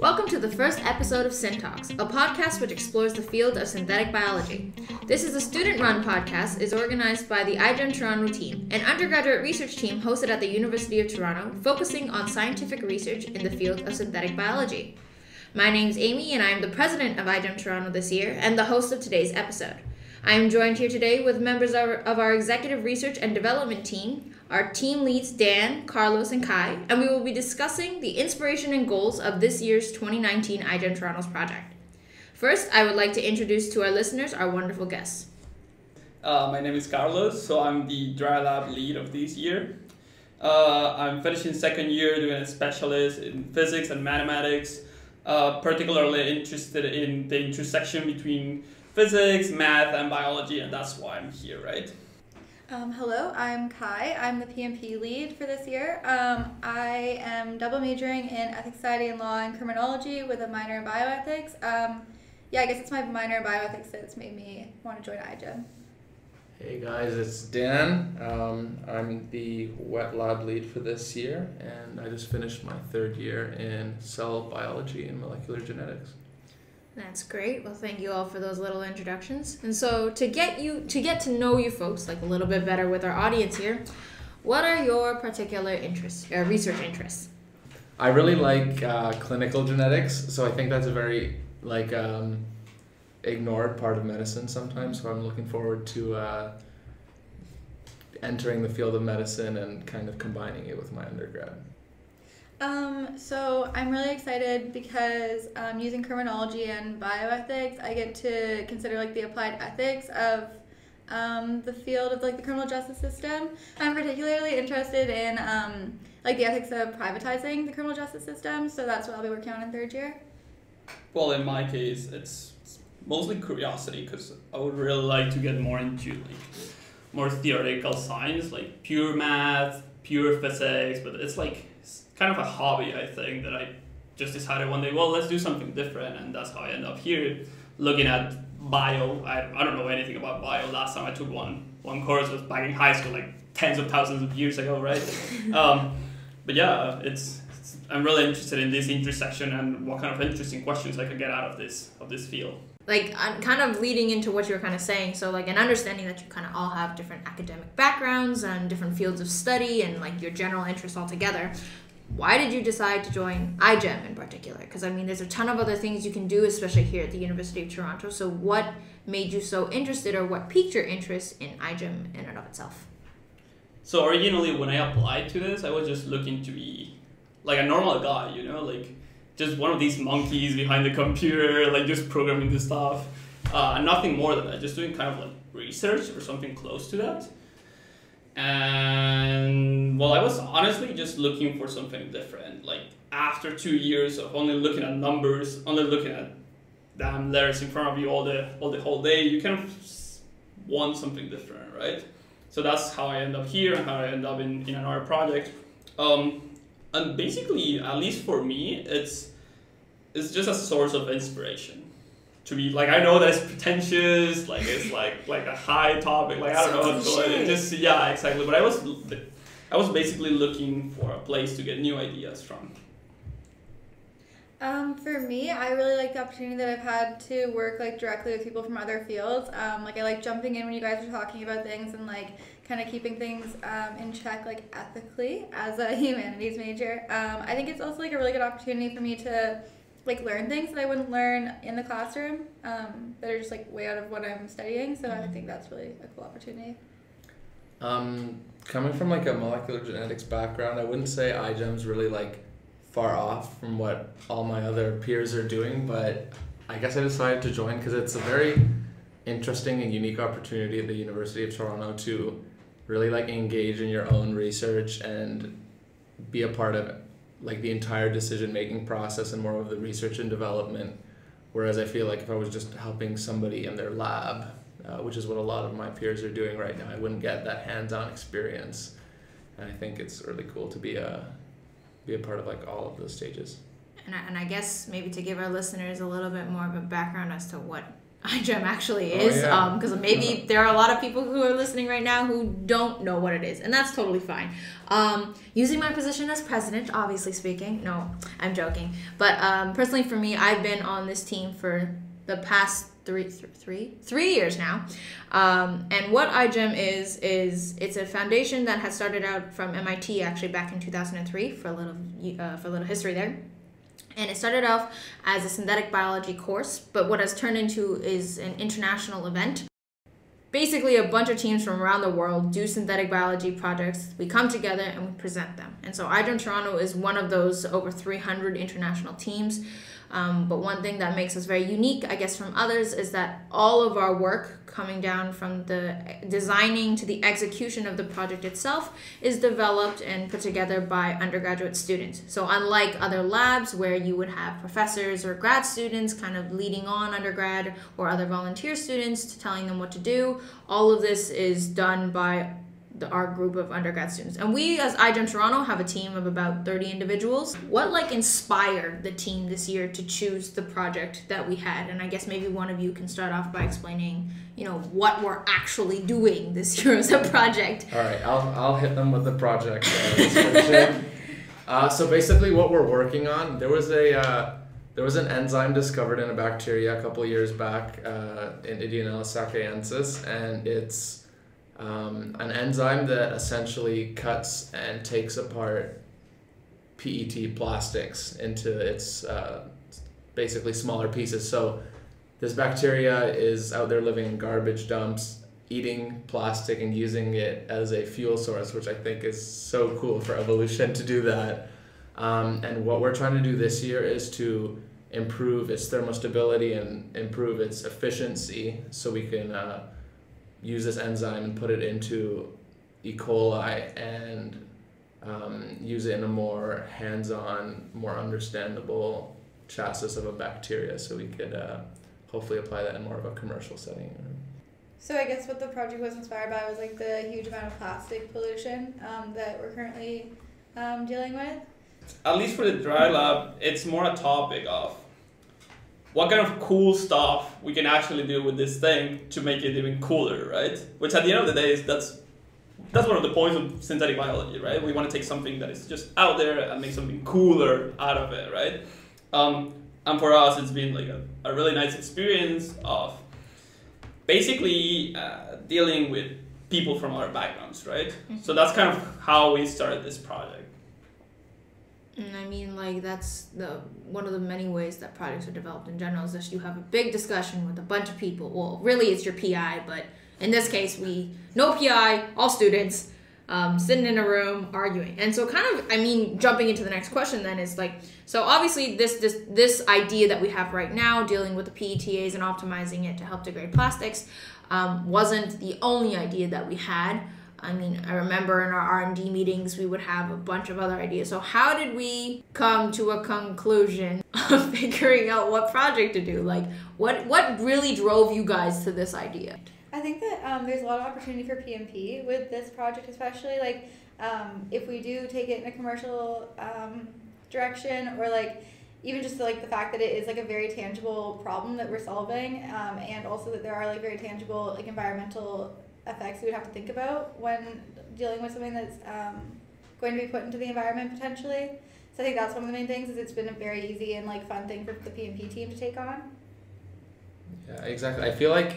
Welcome to the first episode of Syntalks, a podcast which explores the field of synthetic biology. This is a student-run podcast is organized by the iGEM Toronto team, an undergraduate research team hosted at the University of Toronto, focusing on scientific research in the field of synthetic biology. My name's Amy, and I am the president of iGEM Toronto this year and the host of today's episode. I am joined here today with members of our executive research and development team, our team leads Dan, Carlos, and Kai, and we will be discussing the inspiration and goals of this year's 2019 iGEM Toronto's project. First, I would like to introduce to our listeners our wonderful guests. Uh, my name is Carlos, so I'm the dry lab lead of this year. Uh, I'm finishing second year doing a specialist in physics and mathematics, uh, particularly interested in the intersection between physics, math, and biology, and that's why I'm here, right? Um, hello, I'm Kai. I'm the PMP lead for this year. Um, I am double majoring in ethics, society, and law and criminology with a minor in bioethics. Um, yeah, I guess it's my minor in bioethics that's made me want to join iGEM. Hey guys, it's Dan. Um, I'm the wet lab lead for this year, and I just finished my third year in cell biology and molecular genetics. That's great. Well, thank you all for those little introductions. And so, to get you to get to know you folks like a little bit better with our audience here, what are your particular interests, or research interests? I really like uh, clinical genetics, so I think that's a very like um, ignored part of medicine sometimes. So I'm looking forward to uh, entering the field of medicine and kind of combining it with my undergrad. Um, so I'm really excited because um, using criminology and bioethics, I get to consider like the applied ethics of um, the field of like the criminal justice system. I'm particularly interested in um, like the ethics of privatizing the criminal justice system, so that's what I'll be working on in third year. Well, in my case, it's mostly curiosity because I would really like to get more into like more theoretical science, like pure math, pure physics, but it's like kind of a hobby, I think, that I just decided one day, well, let's do something different, and that's how I end up here, looking at bio. I, I don't know anything about bio. Last time I took one one course was back in high school, like tens of thousands of years ago, right? um, but yeah, it's, it's I'm really interested in this intersection and what kind of interesting questions I could get out of this of this field like kind of leading into what you were kind of saying so like an understanding that you kind of all have different academic backgrounds and different fields of study and like your general interests all together why did you decide to join iGEM in particular? Because I mean, there's a ton of other things you can do, especially here at the University of Toronto. So, what made you so interested, or what piqued your interest in iGEM in and of itself? So originally, when I applied to this, I was just looking to be like a normal guy, you know, like just one of these monkeys behind the computer, like just programming the stuff. Uh, nothing more than that, just doing kind of like research or something close to that. And well, I was honestly just looking for something different. Like after two years of only looking at numbers, only looking at damn letters in front of you all the all the whole day, you kind of want something different, right? So that's how I end up here and how I end up in, in another project. Um, and basically, at least for me, it's it's just a source of inspiration to be like I know that it's pretentious, like it's like like a high topic, like I don't know it. Just yeah, exactly. But I was I was basically looking for a place to get new ideas from. Um, for me, I really like the opportunity that I've had to work like directly with people from other fields. Um, like I like jumping in when you guys are talking about things and like kind of keeping things um, in check like ethically as a humanities major. Um, I think it's also like a really good opportunity for me to like learn things that I wouldn't learn in the classroom um, that are just like way out of what I'm studying. So I think that's really a cool opportunity. Um, coming from like a molecular genetics background, I wouldn't say iGEM's really like far off from what all my other peers are doing, but I guess I decided to join because it's a very interesting and unique opportunity at the University of Toronto to really like engage in your own research and be a part of like the entire decision making process and more of the research and development. Whereas I feel like if I was just helping somebody in their lab, uh, which is what a lot of my peers are doing right now, I wouldn't get that hands on experience. And I think it's really cool to be a be a part of like all of those stages. And I, and I guess maybe to give our listeners a little bit more of a background as to what iGEM actually Oh, is, yeah. because maybe there are a lot of people who are listening right now who don't know what it is, and that's totally fine. Um, using my position as president, obviously speaking, no, I'm joking, but um, personally for me, I've been on this team for the past three, th- three, three years now. Um, and what iGEM is is it's a foundation that has started out from MIT actually back in 2003 for a little uh, for a little history there. And it started off as a synthetic biology course, but what has turned into is an international event. Basically, a bunch of teams from around the world do synthetic biology projects. We come together and we present them. And so, iGEM Toronto is one of those over 300 international teams. Um, but one thing that makes us very unique, I guess, from others is that all of our work, coming down from the designing to the execution of the project itself, is developed and put together by undergraduate students. So, unlike other labs where you would have professors or grad students kind of leading on undergrad or other volunteer students to telling them what to do, all of this is done by the, our group of undergrad students. And we, as iGEM Toronto, have a team of about 30 individuals. What like inspired the team this year to choose the project that we had? And I guess maybe one of you can start off by explaining, you know, what we're actually doing this year as a project. All right, I'll, I'll hit them with the project uh, uh, so basically, what we're working on, there was a uh, there was an enzyme discovered in a bacteria a couple years back uh, in Ideonella sakaiensis, and it's um, an enzyme that essentially cuts and takes apart PET plastics into its uh, basically smaller pieces. So this bacteria is out there living in garbage dumps, eating plastic and using it as a fuel source, which I think is so cool for evolution to do that. Um, and what we're trying to do this year is to improve its thermostability and improve its efficiency so we can uh, use this enzyme and put it into E. coli and um, use it in a more hands-on, more understandable chassis of a bacteria, so we could uh, hopefully apply that in more of a commercial setting. So I guess what the project was inspired by was like the huge amount of plastic pollution um, that we're currently um, dealing with. At least for the dry lab, it's more a topic of what kind of cool stuff we can actually do with this thing to make it even cooler, right? Which at the end of the day is that's that's one of the points of synthetic biology, right? We want to take something that is just out there and make something cooler out of it, right? Um, and for us, it's been like a, a really nice experience of basically uh, dealing with people from our backgrounds, right? So that's kind of how we started this project. And I mean, like that's the one of the many ways that projects are developed in general is that you have a big discussion with a bunch of people. Well, really, it's your PI, but in this case, we no PI, all students, um, sitting in a room arguing. And so, kind of, I mean, jumping into the next question then is like, so obviously, this this this idea that we have right now, dealing with the PETase and optimizing it to help degrade plastics, um, wasn't the only idea that we had. I mean, I remember in our R and D meetings we would have a bunch of other ideas. So how did we come to a conclusion of figuring out what project to do? Like, what what really drove you guys to this idea? I think that um, there's a lot of opportunity for PMP with this project, especially like um, if we do take it in a commercial um, direction or like even just like the fact that it is like a very tangible problem that we're solving um, and also that there are like very tangible like environmental effects we would have to think about when dealing with something that's um, going to be put into the environment potentially. So I think that's one of the main things is it's been a very easy and like fun thing for the PMP team to take on. Yeah, exactly. I feel like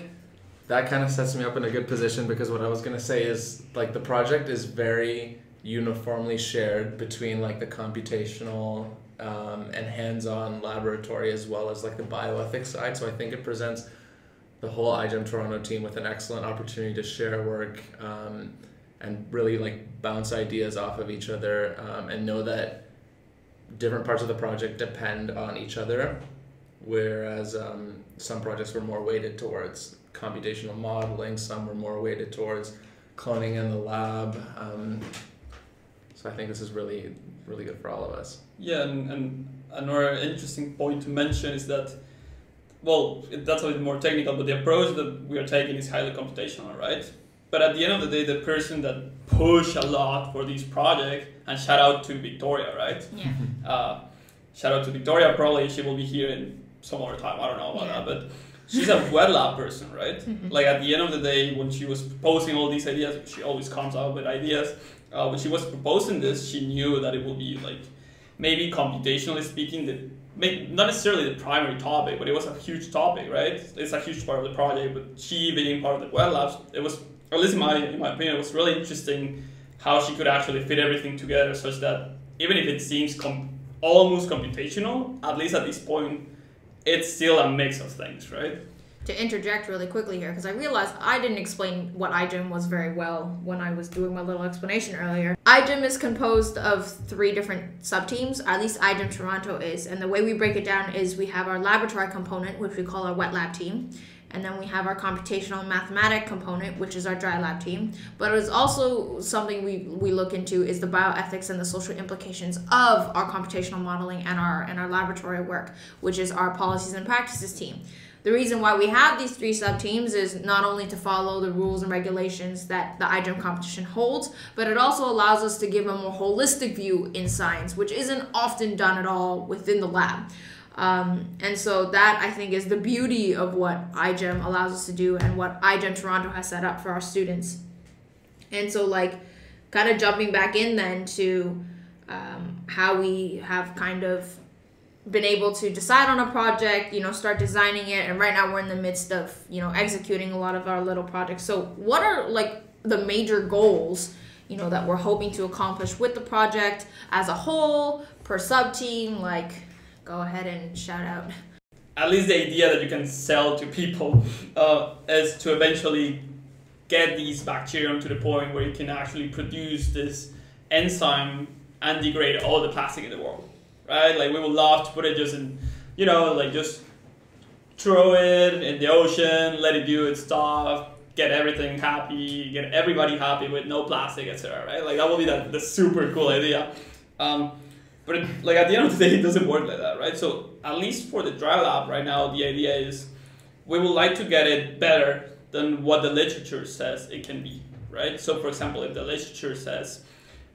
that kind of sets me up in a good position because what I was gonna say is like the project is very uniformly shared between like the computational um, and hands-on laboratory as well as like the bioethics side. So I think it presents the whole iGEM Toronto team with an excellent opportunity to share work um, and really like bounce ideas off of each other um, and know that different parts of the project depend on each other whereas um, some projects were more weighted towards computational modeling some were more weighted towards cloning in the lab um, so i think this is really really good for all of us. Yeah, and, and another interesting point to mention is that, well, it- that's a bit more technical, but the approach that we are taking is highly computational, right? But at the end of the day, the person that push a lot for this project, and shout out to Victoria, right? Yeah. Uh, shout out to Victoria. Probably she will be here in some other time. I don't know about Yeah. that, but she's a wet lab person, right? Mhm. Like at the end of the day, when she was proposing all these ideas, she always comes out with ideas. Uh, when she was proposing this, she knew that it would be like maybe computationally speaking, the may, not necessarily the primary topic, but it was a huge topic, right? It's a huge part of the project. But she being part of the wet labs, it was, at least in my in my opinion, it was really interesting how she could actually fit everything together, such that even if it seems almost computational, at least at this point, it's still a mix of things, right? To interject really quickly here because I realized I didn't explain what iGEM was very well when I was doing my little explanation earlier. iGEM is composed of three different sub-teams, at least iGEM Toronto is, and the way we break it down is we have our laboratory component, which we call our wet lab team, and then we have our computational mathematic component, which is our dry lab team. But it's also something we, we look into is the bioethics and the social implications of our computational modeling and our and our laboratory work, which is our policies and practices team. The reason why we have these three sub teams is not only to follow the rules and regulations that the iGEM competition holds, but it also allows us to give a more holistic view in science, which isn't often done at all within the lab. Um, and so that I think is the beauty of what iGEM allows us to do and what iGEM Toronto has set up for our students. And so, like, kind of jumping back in then to um, how we have kind of been able to decide on a project, you know, start designing it, and right now we're in the midst of, you know, executing a lot of our little projects. So, what are like the major goals, you know, that we're hoping to accomplish with the project as a whole, per sub team? Like, go ahead and shout out. At least the idea that you can sell to people uh, is to eventually get these bacterium to the point where you can actually produce this enzyme and degrade all the plastic in the world, right? Like we would love to put it just in, you know, like just throw it in the ocean, let it do its stuff, get everything happy, get everybody happy with no plastic, etc. Right? Like that would be the, the super cool idea. Um, but it, like at the end of the day, it doesn't work like that, right? So at least for the dry lab right now, the idea is we would like to get it better than what the literature says it can be, right? So for example, if the literature says,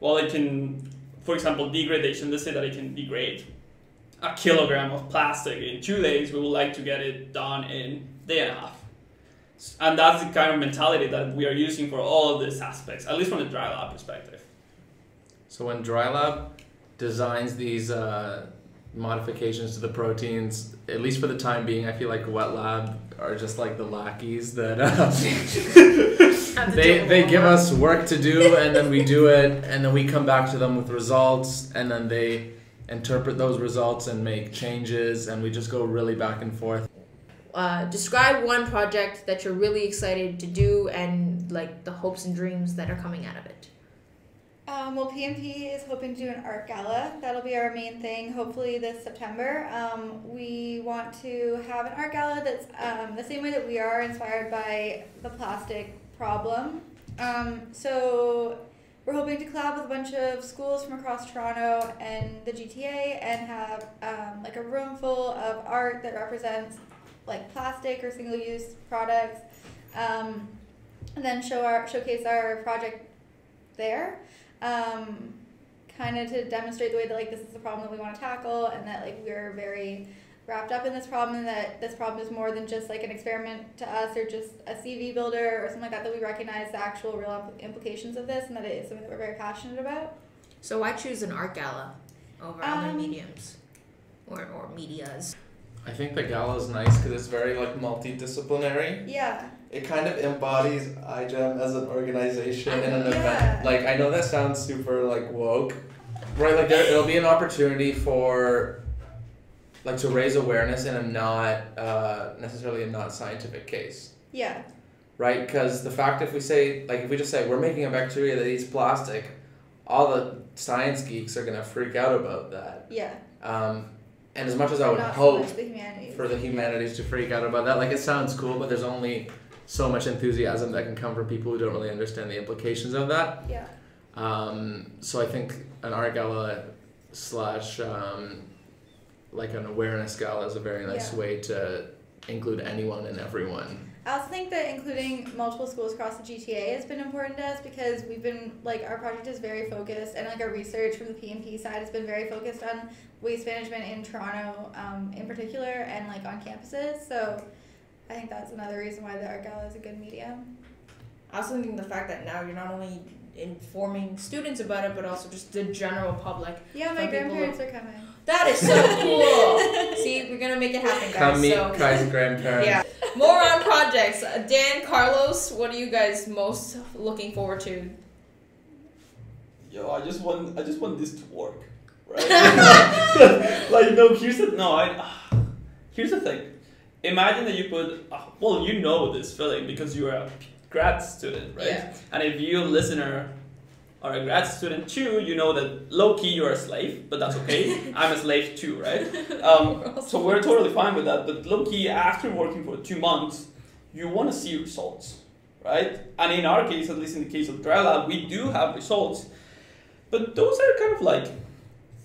well, it can, for example, degradation. Let's say that it can degrade a kilogram of plastic in two days. We would like to get it done in day and a half. And that's the kind of mentality that we are using for all of these aspects, at least from the dry lab perspective. So when Dry Lab designs these uh, modifications to the proteins, at least for the time being, I feel like Wet Lab are just like the lackeys that uh, they they give us work to do and then we do it and then we come back to them with results and then they interpret those results and make changes and we just go really back and forth. Uh, describe one project that you're really excited to do and like the hopes and dreams that are coming out of it. Um, well, PMP is hoping to do an art gala. That'll be our main thing, hopefully this September. Um, we want to have an art gala that's um, the same way that we are inspired by the plastic problem. Um, so we're hoping to collab with a bunch of schools from across Toronto and the GTA and have um, like a room full of art that represents like plastic or single-use products. Um, and then show our showcase our project there um, kind of to demonstrate the way that like this is the problem that we want to tackle and that like we're very wrapped up in this problem that this problem is more than just like an experiment to us or just a CV builder or something like that that we recognize the actual real implications of this and that it is something that we're very passionate about. So why choose an art gala over other Um, mediums or, or medias? I think the gala is nice because it's very like multidisciplinary. Yeah. It kind of embodies iGEM as an organization and an Yeah. event. Like I know that sounds super like woke, right? Like there, it'll be an opportunity for, like, to raise awareness in a not uh, necessarily a not scientific case, Yeah. right? Because the fact if we say like if we just say we're making a bacteria that eats plastic, all the science geeks are gonna freak out about that. Yeah. Um, and as much as I would Not so hope much the for the humanities to freak out about that. Like it sounds cool, but there's only so much enthusiasm that can come from people who don't really understand the implications of that. Yeah. Um, so I think an art gala slash um, like an awareness gala is a very nice Yeah. way to include anyone and everyone. I also think that including multiple schools across the GTA has been important to us because we've been like our project is very focused and like our research from the PMP side has been very focused on waste management in Toronto um, in particular and like on campuses. So I think that's another reason why the art gala is a good medium. I also think the fact that now you're not only informing students about it, but also just the general public. Yeah, my Some grandparents are coming. That is so cool. See, we're gonna make it happen, guys. Come meet so Kai's grandparents. yeah, more on projects. Uh, Dan, Carlos, what are you guys most looking forward to? Yo, I just want I just want this to work, right? like no, here's the no. I here's the thing. Imagine that you put uh, well, you know this feeling because you're a grad student, right? Yeah. And if you listener are a grad student too, you know that low key you're a slave, but that's okay. I'm a slave too, right? Um, so we're totally fine with that. But low key, after working for two months, you want to see results, right? And in our case, at least in the case of dry lab, we do have results, but those are kind of like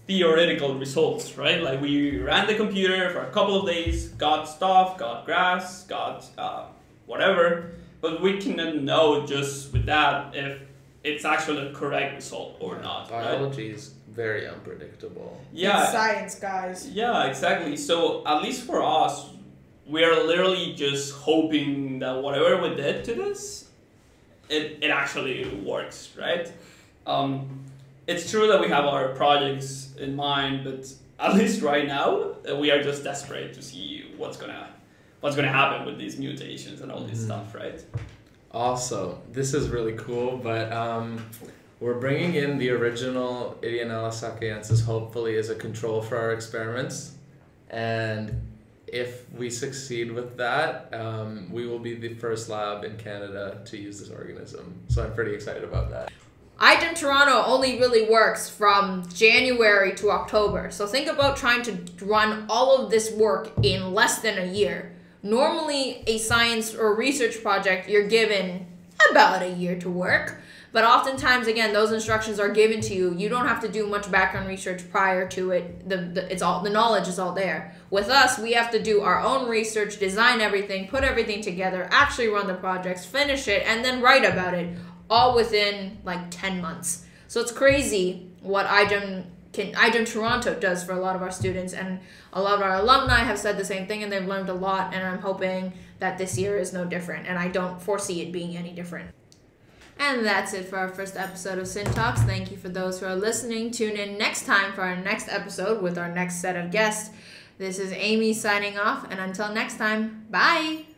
theoretical results, right? Like we ran the computer for a couple of days, got stuff, got graphs, got uh, whatever, but we cannot know just with that if it's actually a correct result or not, right? Biology is very unpredictable. Yeah, science, guys. Yeah, exactly. So at least for us, we are literally just hoping that whatever we did to this, it, it actually works, right? Um, it's true that we have our projects in mind, but at least right now, uh, we are just desperate to see what's gonna what's gonna happen with these mutations and all this Mhm. stuff, right? Also, this is really cool, but um, we're bringing in the original Ideonella sakaiensis hopefully as a control for our experiments. And if we succeed with that, um, we will be the first lab in Canada to use this organism. So I'm pretty excited about that. iGEM Toronto only really works from January to October. So think about trying to run all of this work in less than a year. Normally, a science or research project, you're given about a year to work. But oftentimes, again, those instructions are given to you. You don't have to do much background research prior to it. The, the it's all the knowledge is all there. With us, we have to do our own research, design everything, put everything together, actually run the projects, finish it, and then write about it all within like 10 months. So it's crazy what iGEM can iGEM Toronto does for a lot of our students and a lot of our alumni have said the same thing and they've learned a lot and I'm hoping that this year is no different and I don't foresee it being any different. And that's it for our first episode of Syntalks. Thank you for those who are listening. Tune in next time for our next episode with our next set of guests. This is Amy signing off, and until next time, bye!